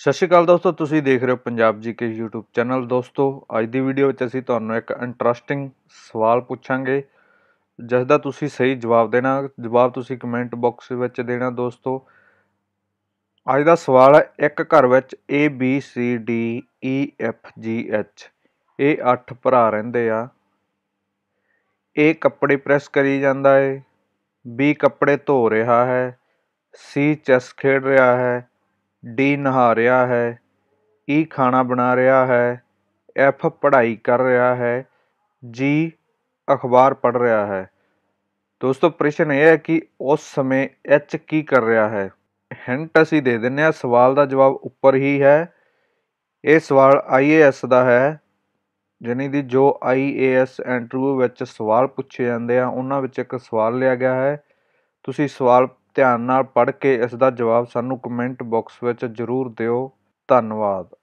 ਸਤਿ ਸ਼੍ਰੀ ਅਕਾਲ ਦੋਸਤੋ, ਤੁਸੀਂ ਦੇਖ ਰਹੇ ਹੋ ਪੰਜਾਬ ਜੀ ਕੇ YouTube ਚੈਨਲ। ਦੋਸਤੋ, ਅੱਜ ਦੀ ਵੀਡੀਓ ਵਿੱਚ ਅਸੀਂ ਤੁਹਾਨੂੰ ਇੱਕ ਇੰਟਰਸਟਿੰਗ ਸਵਾਲ ਪੁੱਛਾਂਗੇ ਜਿਸ ਦਾ ਤੁਸੀਂ ਸਹੀ ਜਵਾਬ ਦੇਣਾ, ਜਵਾਬ ਤੁਸੀਂ ਕਮੈਂਟ ਬਾਕਸ ਵਿੱਚ ਦੇਣਾ ਦੋਸਤੋ। ਅੱਜ ਦਾ ਸਵਾਲ ਹੈ ਇੱਕ ਘਰ ਵਿੱਚ A, B, C, D E F, G, H ਇਹ 8 ਭਰਾ ਰਹਿੰਦੇ ਆ। A ਕੱਪੜੇ ਪ੍ਰੈਸ ਕਰੀ ਜਾਂਦਾ ਏ। B ਕੱਪੜੇ ਧੋ ਰਿਹਾ ਹੈ। C ਚੈਸ ਖੇਡ ਰਿਹਾ ਹੈ। ਡੀ ਨਹਾ ਰਿਹਾ ਹੈ, ਈ ਖਾਣਾ ਬਣਾ ਰਿਹਾ ਹੈ, ਐਫ ਪੜ੍ਹਾਈ ਕਰ ਰਿਹਾ ਹੈ, ਜੀ ਅਖਬਾਰ ਪੜ੍ਹ ਰਿਹਾ ਹੈ। ਦੋਸਤੋ, ਪ੍ਰਸ਼ਨ ਇਹ ਹੈ ਕਿ ਉਸ ਸਮੇਂ ਐਚ ਕੀ ਕਰ ਰਿਹਾ ਹੈ? ਹਿੰਟ ਅਸੀਂ ਦੇ ਦਿੰਨੇ ਆ ਸਵਾਲ ਦਾ ਜਵਾਬ ਉੱਪਰ ਹੀ ਹੈ। ਇਹ ਸਵਾਲ ਆਈਏਐਸ ਦਾ ਹੈ ਜਾਨੀ ਦੀ ਜੋ ਆਈਏਐਸ ਇੰਟਰਵਿਊ ਵਿੱਚ ਸਵਾਲ ਪੁੱਛੇ ਜਾਂਦੇ ਆ, ਉਹਨਾਂ ਵਿੱਚ ਇੱਕ ਸਵਾਲ ਲਿਆ ਗਿਆ ਹੈ। ਤੁਸੀਂ ਸਵਾਲ ਧਿਆਨ ਨਾਲ ਪੜ੍ਹ ਕੇ ਇਸ ਦਾ ਜਵਾਬ ਸਾਨੂੰ ਕਮੈਂਟ ਬਾਕਸ ਵਿੱਚ ਜ਼ਰੂਰ ਦਿਓ। ਧੰਨਵਾਦ।